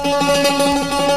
Thank you.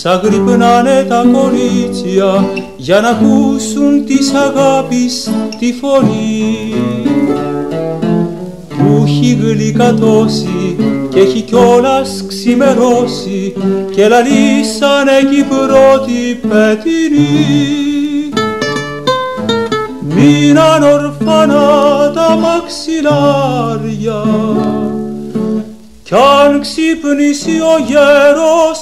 Κιθαρίτσα ξαγρυπνάνε τα κορίτσια για να ακούσουν της αγάπης τη φωνή που έχει γλυκατώσει και έχει κιόλας ξημερώσει και λαλήσανε εκεί πρώτη πετινή μείναν ορφανά τα μαξιλάρια κι αν ξυπνήσει ο γέρος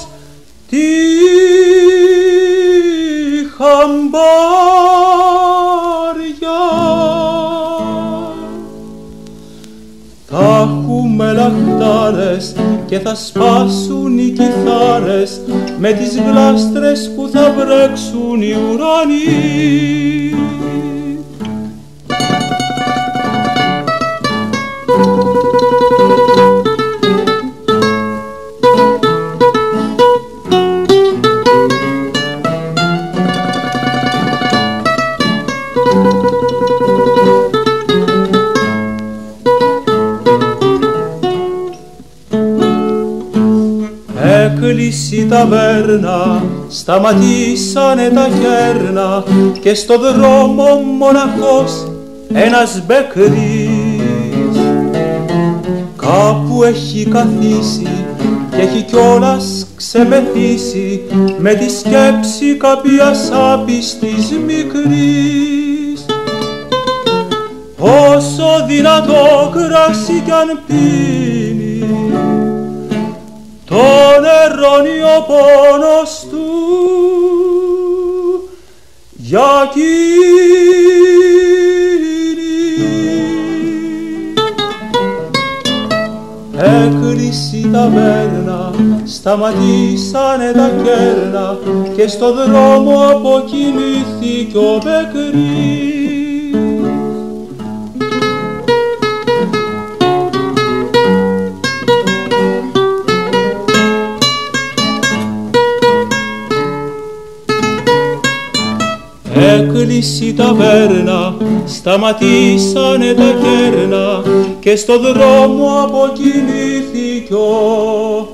έχουμε λαχτάρες και θα σπάσουν οι κιθάρες με τις γλάστρες που θα βρέξουν οι ουρανοί. Ταβέρνα, σταματήσανε τα γέρνα και στο δρόμο μοναχός ένας μπεκρής κάπου έχει καθίσει και έχει κιόλας ξεμεθύσει με τη σκέψη κάποιας άπιστης μικρής. Όσο δυνατό κράσι κι αν πίνει το νερώνει ο πόνος του για Έκλεισε η ταβέρνα, σταματήσανε τα κέρνα και στο δρόμο αποκοιμήθηκε ο Μπεκρής. Έκλεισε η ταβέρνα, σταματήσανε τα κέρνα και στο δρόμο αποκοιμήθηκε ο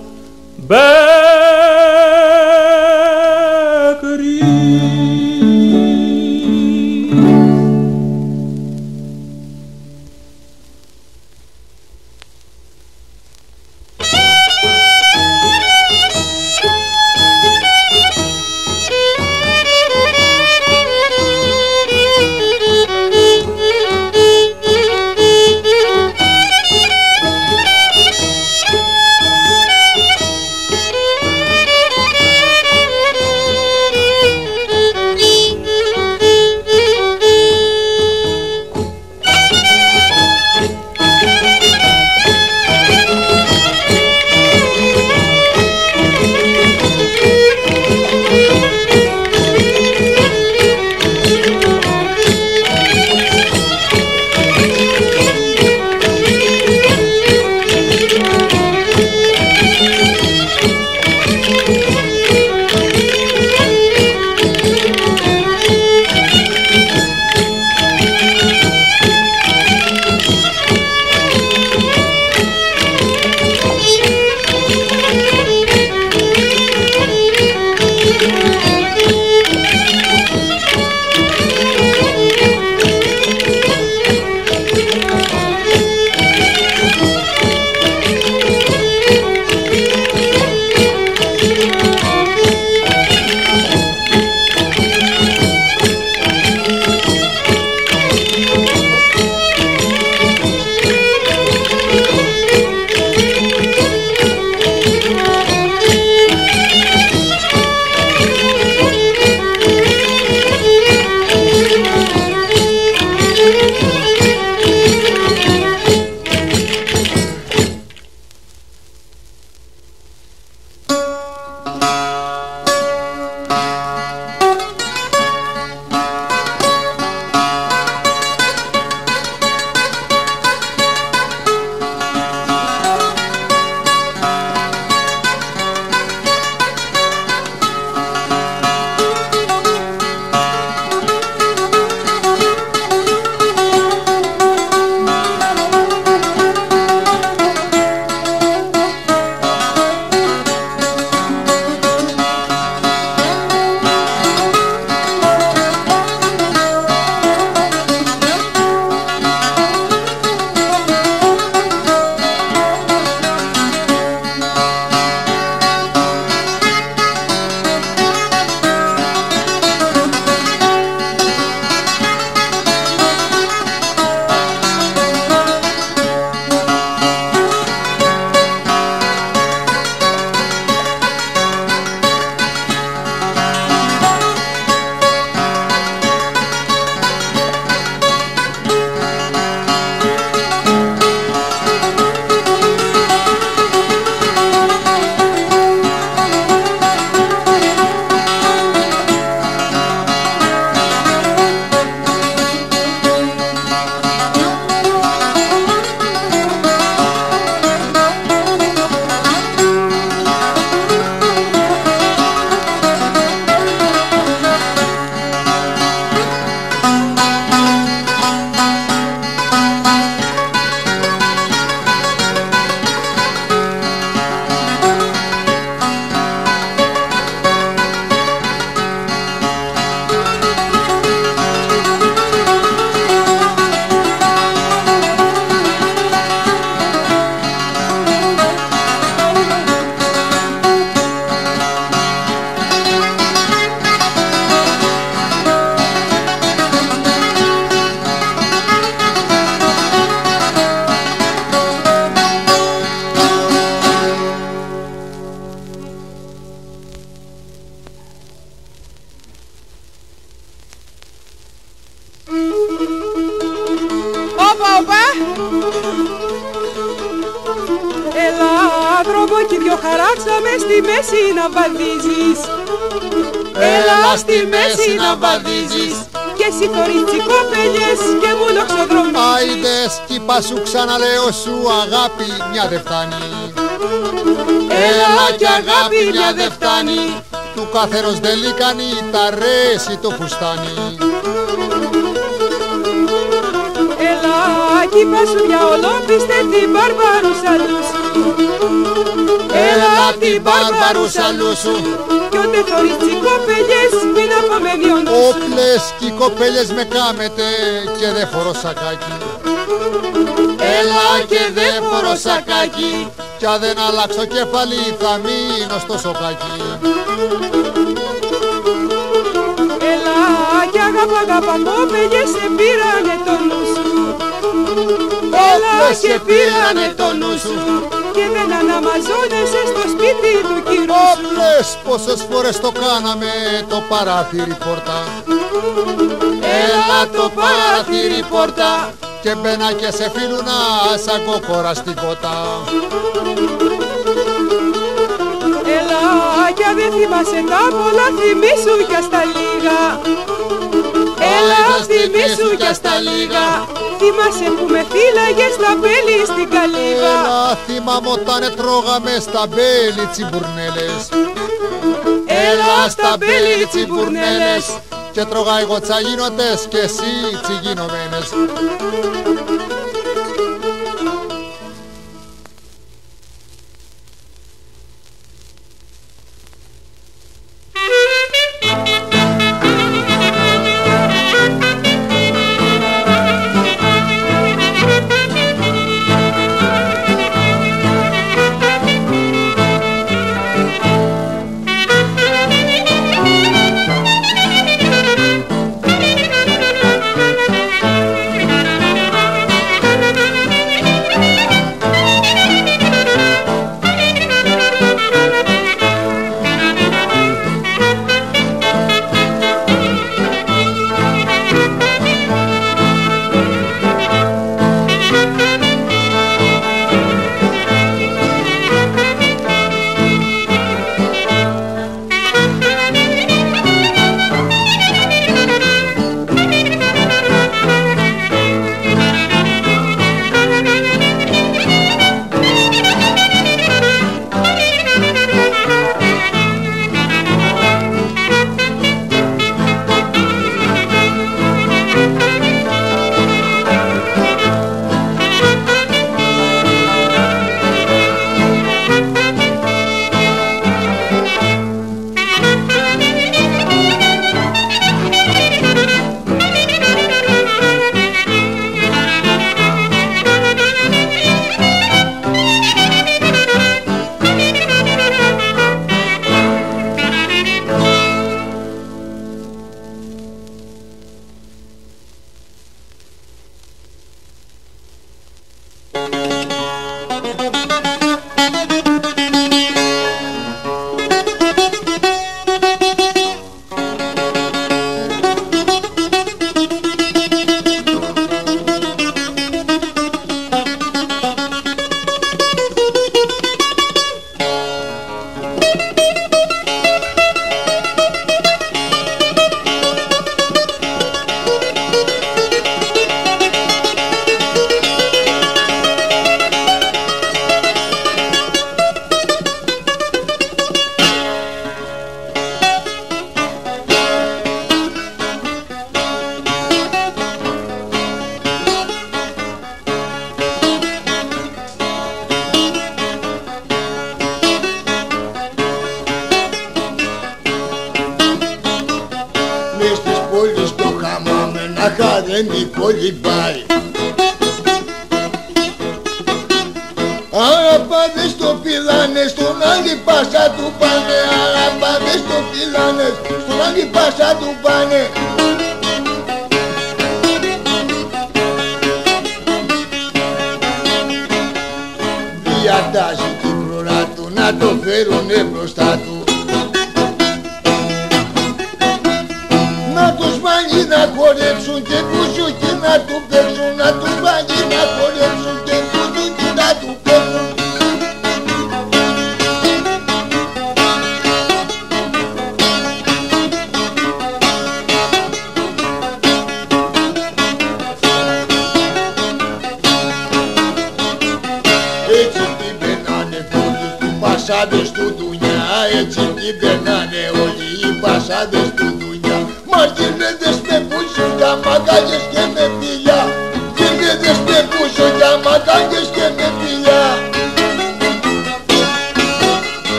σου ξαναλέω σου αγάπη μια δε φτάνει. Έλα κι αγάπη μια δε φτάνει. Του καθέρος δεν λίκανει τα ρέση το φουστάνι Έλα κύπα σου μια ολόπιστε την μπαρμπαρούσα σου Έλα την μπαρμπαρούσα σου κι ότε θωρείς οι κοπέλιες μην απομένει Όπλες κι οι κοπέλιες με κάμετε και δε φορώ σακάκι Έλα και δε φορώ σακάκι κι αν δεν αλλάξω κεφάλι θα μείνω στο σοκάκι. Έλα κι αγάπα αγάπα κοπέλιες σε πήρανε το νου σου. Έλα και πήρανε το νου σου. και δεν αναμαζώνεσαι στο σπίτι του κυρού Όπλες πόσες φορές το κάναμε το παράθυρι πόρτα. Έλα το παράθυρι πόρτα και μπαίνα και σε φίλουνα σαν κόκορα στην κότα Έλα κι αν δεν θυμάσαι τα πολλά θυμίσου κι στα λίγα. Έλα θυμίσου κι στα λίγα. Θυμάσαι που με φύλαγες στα μπέλη στην καλύβα. Έλα θυμάμαι όταν τρώγαμε στα μπέλη τσιμπουρνέλες. Έλα στα μπέλη τσιμπουρνέλες και τρώγα εγώ τσαγίνοτες και εσύ τσιγίνωμένες να χορέψουν και να του παίρνουν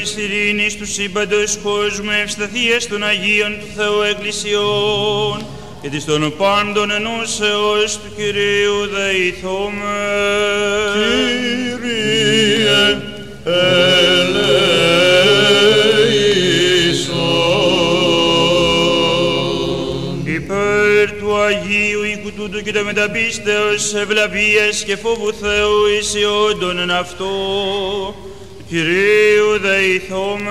εις του σύμπαντος κόσμου ευσταθίας των Αγίων του Θεού Εκκλησιών και της των πάντων ενώσεως του Κυρίου δεηθώμε. Κύριε ελέησον. Υπέρ του Αγίου οίκου τούτου και τα μεταπίστεως ευλαβίας και φόβου Θεού ισιόντων εν αυτό του Κυρίου δεηθώμε.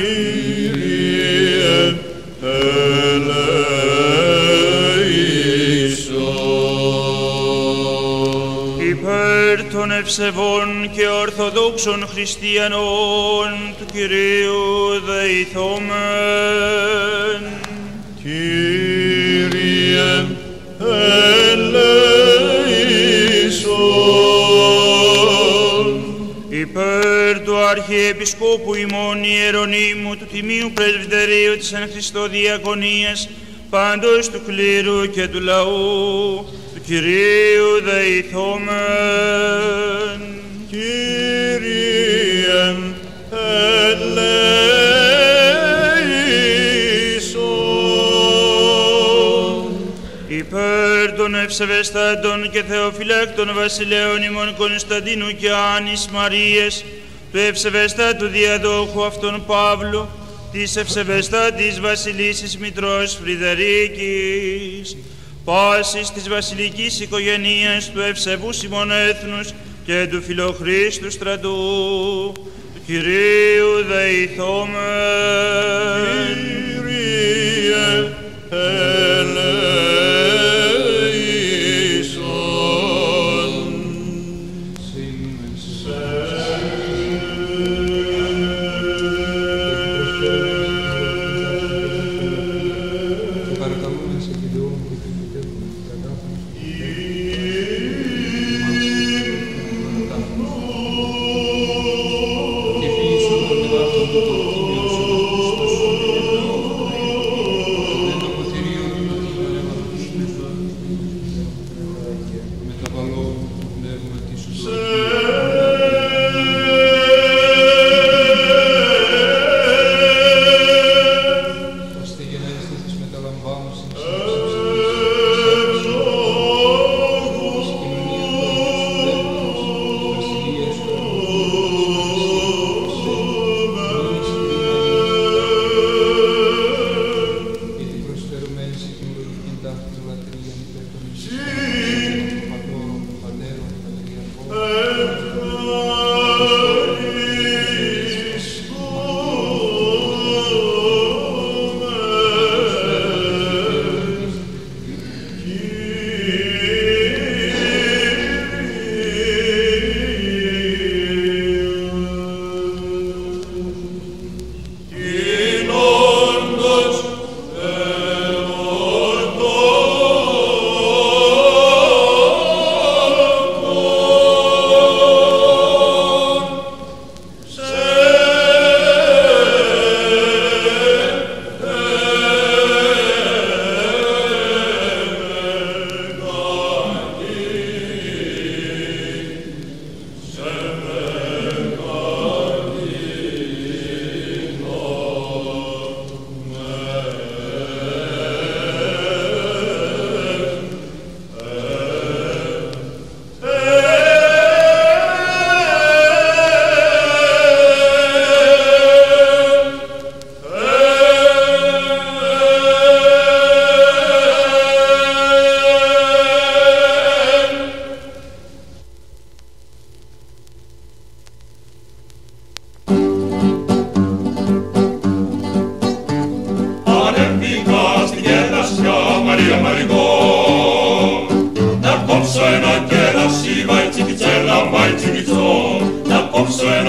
Κύριε ελέησον. υπέρ των ευσεβών και ορθοδόξων χριστιανών του Κυρίου δεηθόμεν. Κύριε Υπέρ του Αρχιεπισκόπου ημών Ιερονίμου του Τιμίου Πρεσβυτερίου της Εν Χριστώ Διακονίας πάντως του κλήρου και του λαού του Κυρίου δεηθόμεν. Κύριε Υπέρ των ευσεβεστάτων και θεοφυλάκτων βασιλέων ημών Κωνσταντίνου και Άνης Μαρίας, του ευσεβεστάτου διαδόχου αυτών Παύλου, της ευσεβεστάτης βασιλίσης Μητρός Φρυδερίκης, πάσης της βασιλικής οικογενείας του ευσεβούς ημών έθνους και του φιλοχρίστου στρατού, του Κυρίου δεηθόμεν. Κύριε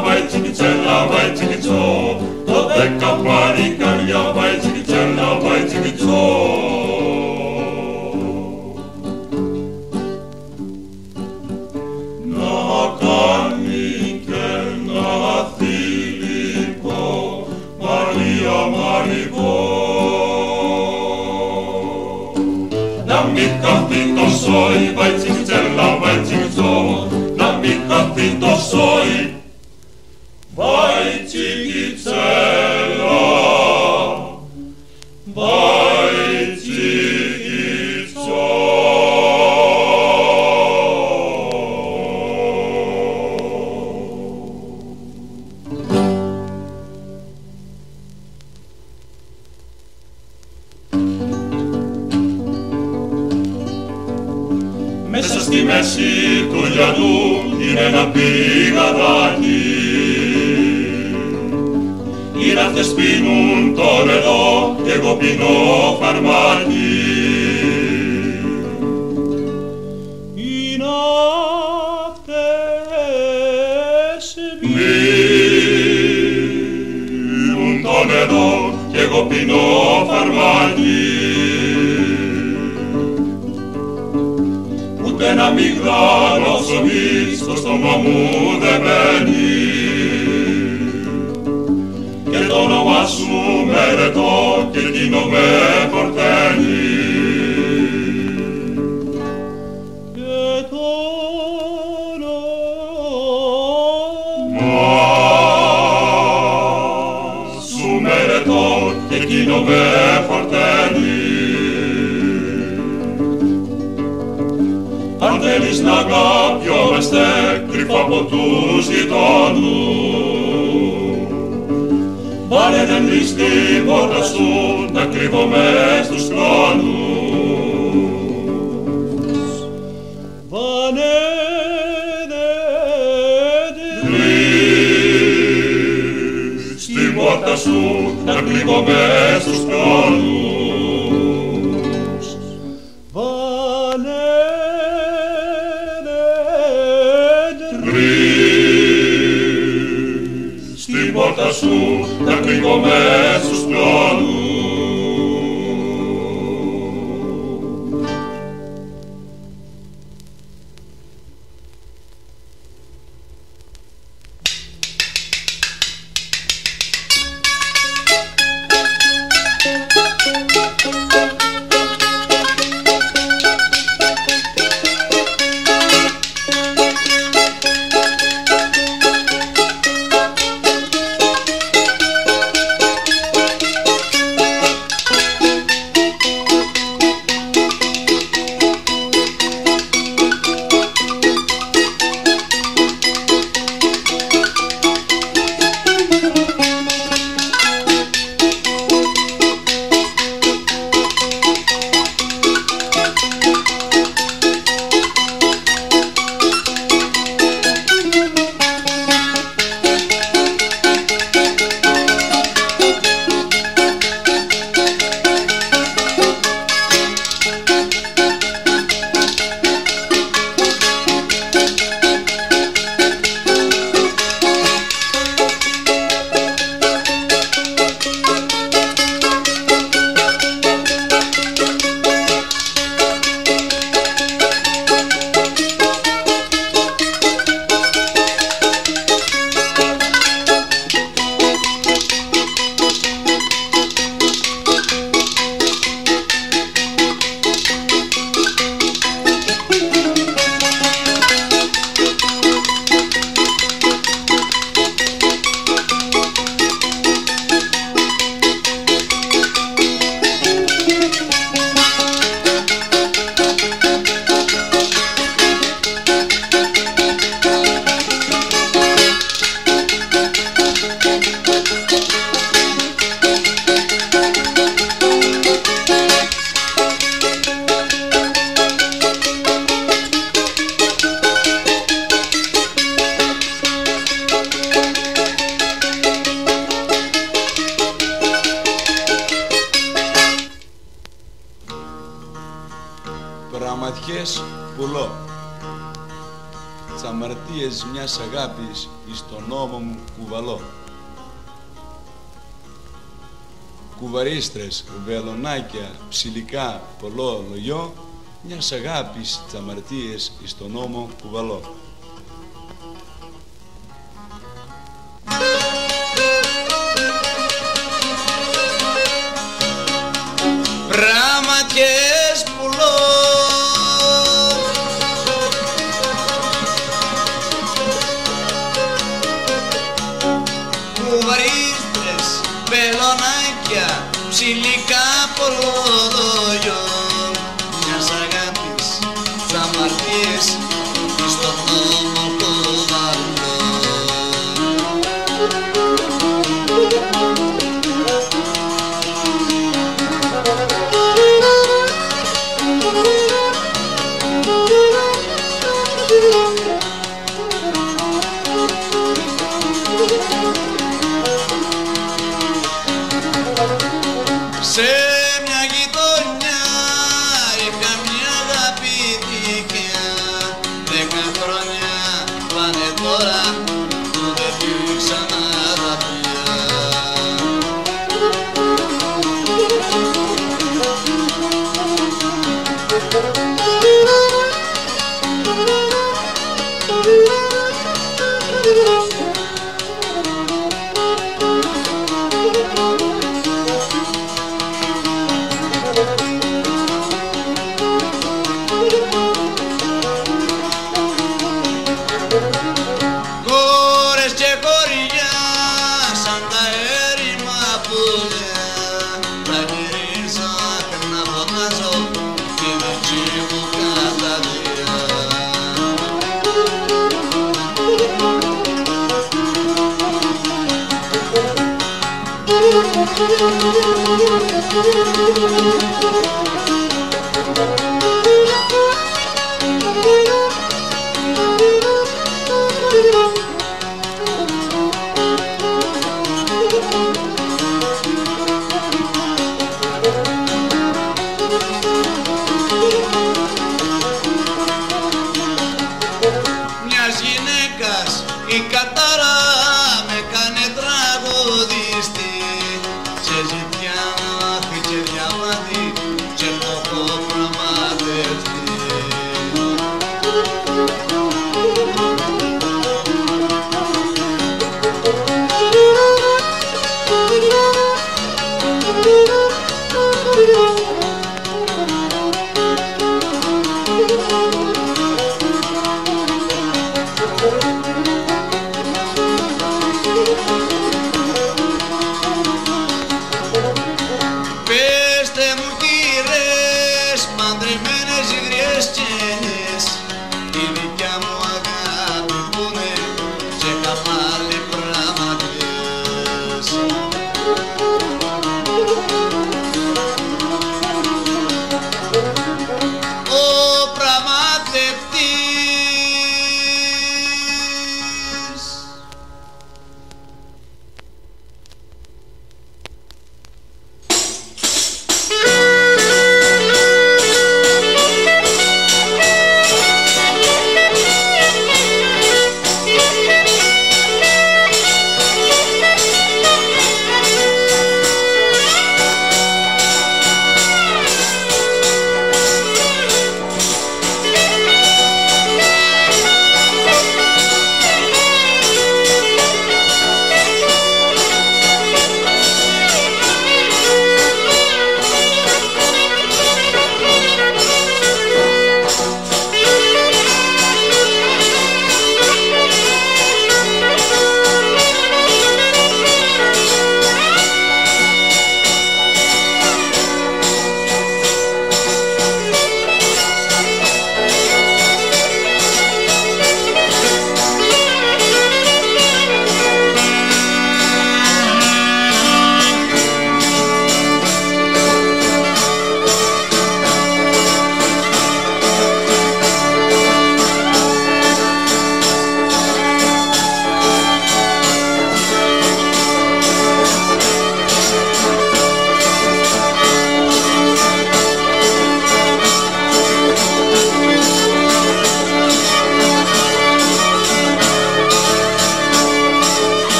vai cicicella, vai ciciccio, dove campani caglia, vai cicicella, vai ciciccio. Na cani che na Filippo, Maria Marivò. Na mica fico soi, vai cicicella, vai ciciccio, Βάλε δεν βρεις την πόρτα σου να κρύβω μες στους χρόνους Βρεις την πόρτα σου να κρύβω μες στους χρόνους σου να κρύβω μες στους χρόνους Πραματιές πουλό. τς αμαρτίες μιας αγάπης εις τον νόμο μου κουβαλώ. Κουβαρίστρες, βελονάκια, ψηλικά, πολλό λογιό, μιας αγάπης τς αμαρτίες εις τον νόμο κουβαλώ. ahora.